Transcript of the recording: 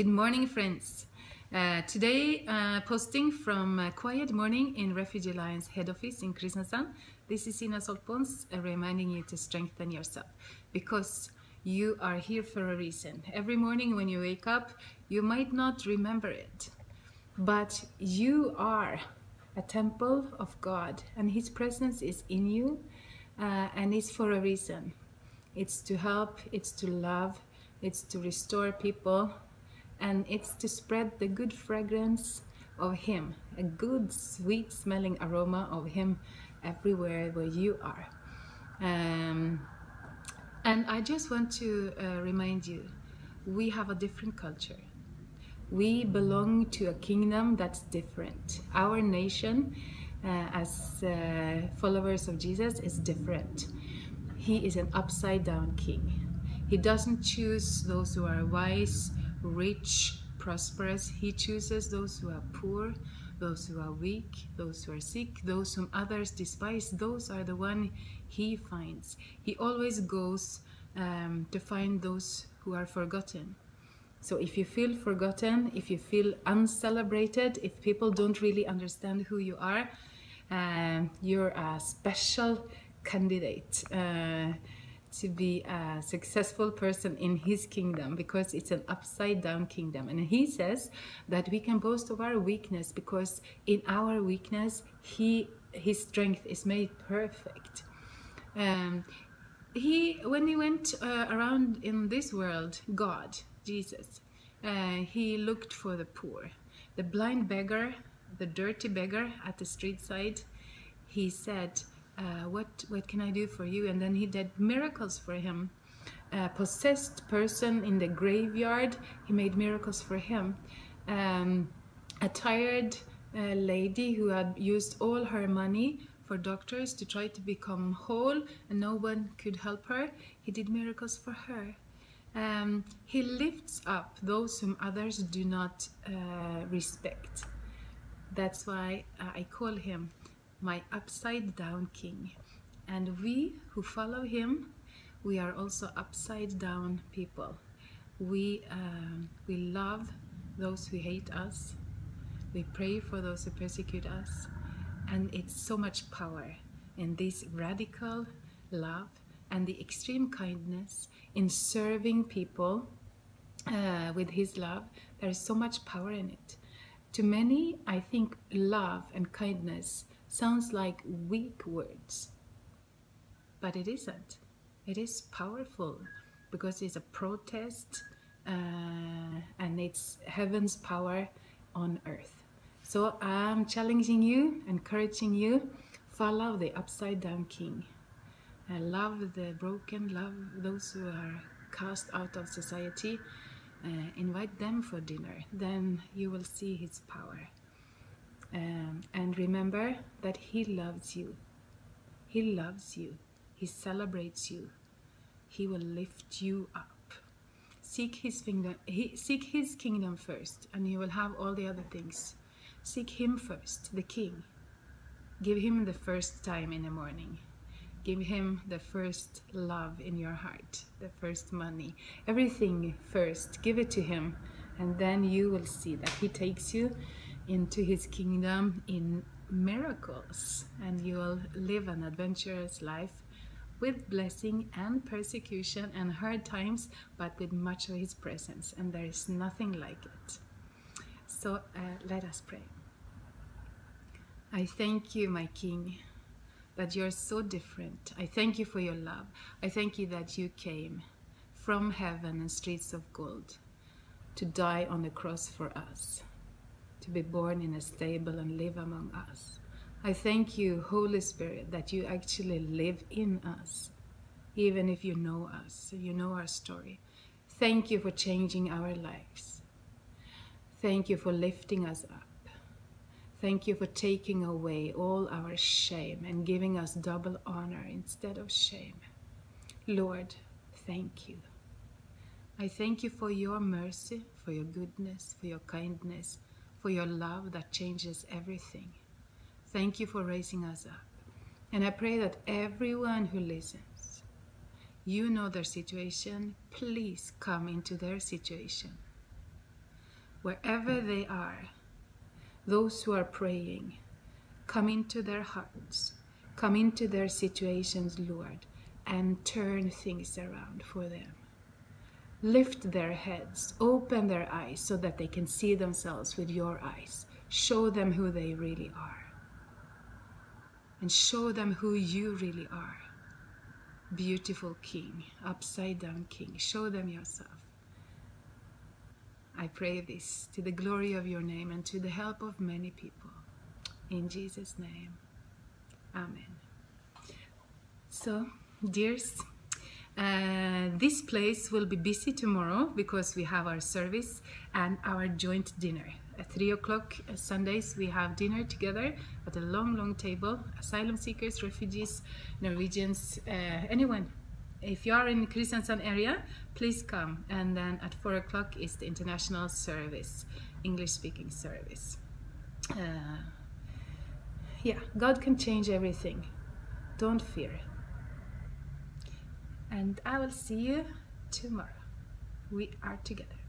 Good morning, friends. Uh, today, uh, posting from uh, Quiet Morning in Refugee Alliance head office in Kristiansand. This is Sina Saltbones uh, reminding you to strengthen yourself because you are here for a reason. Every morning when you wake up, you might not remember it, but you are a temple of God and His presence is in you uh, and it's for a reason. It's to help, it's to love, it's to restore people, and it's to spread the good fragrance of Him, a good, sweet smelling aroma of Him everywhere where you are. Um, and I just want to uh, remind you we have a different culture. We belong to a kingdom that's different. Our nation, uh, as uh, followers of Jesus, is different. He is an upside down king. He doesn't choose those who are wise, rich, prosperous. He chooses those who are poor, those who are weak, those who are sick, those whom others despise. Those are the one he finds. He always goes um, to find those who are forgotten. So if you feel forgotten, if you feel uncelebrated, if people don't really understand who you are, um, you're a special candidate. Uh, to be a successful person in his kingdom because it's an upside down kingdom. And he says that we can boast of our weakness because in our weakness he his strength is made perfect. Um, he when he went uh, around in this world god jesus uh, he looked for the poor. The blind beggar the dirty beggar at the street side he said uh, what what can I do for you? And then he did miracles for him. A possessed person in the graveyard, he made miracles for him. Um, a tired uh, lady who had used all her money for doctors to try to become whole and no one could help her, he did miracles for her. Um, he lifts up those whom others do not uh, respect. That's why uh, I call him my upside down king. And we who follow him, we are also upside down people. We, um, we love those who hate us. We pray for those who persecute us. And it's so much power in this radical love and the extreme kindness in serving people uh, with His love. There is so much power in it. To many, I think love and kindness sounds like weak words, but it isn't. It is powerful because it's a protest uh, and it's heaven's power on earth. So I'm challenging you, encouraging you, follow the upside down king. I love the broken, love those who are cast out of society. Uh, invite them for dinner, then you will see his power. Um, and remember that He loves you. He loves you. He celebrates you. He will lift you up. Seek His kingdom. He, seek His kingdom first, and you will have all the other things. Seek Him first, the King. Give Him the first time in the morning. Give Him the first love in your heart, the first money, everything first. Give it to Him, and then you will see that He takes you into his kingdom in miracles and you will live an adventurous life with blessing and persecution and hard times but with much of his presence and there is nothing like it. So uh, let us pray. I thank you my king that you're so different. I thank you for your love. I thank you that you came from heaven and streets of gold to die on the cross for us to be born in a stable and live among us. I thank you, Holy Spirit, that you actually live in us, even if you know us, you know our story. Thank you for changing our lives. Thank you for lifting us up. Thank you for taking away all our shame and giving us double honor instead of shame. Lord, thank you. I thank you for your mercy, for your goodness, for your kindness, for your love that changes everything. Thank you for raising us up. And I pray that everyone who listens, you know their situation, please come into their situation. wherever they are, those who are praying, come into their hearts, come into their situations, Lord, and turn things around for them. Lift their heads, open their eyes so that they can see themselves with your eyes. Show them who they really are. And show them who you really are. Beautiful King, upside down King. Show them yourself. I pray this to the glory of your name and to the help of many people. In Jesus' name. Amen. So, dears, uh, this place will be busy tomorrow because we have our service and our joint dinner. At 3 o'clock uh, Sundays, we have dinner together at a long, long table. Asylum seekers, refugees, Norwegians, uh, anyone. If you are in Kristiansand area, please come. And then at 4 o'clock is the international service, English speaking service. Uh, yeah, God can change everything. Don't fear. And I will see you tomorrow. We are together.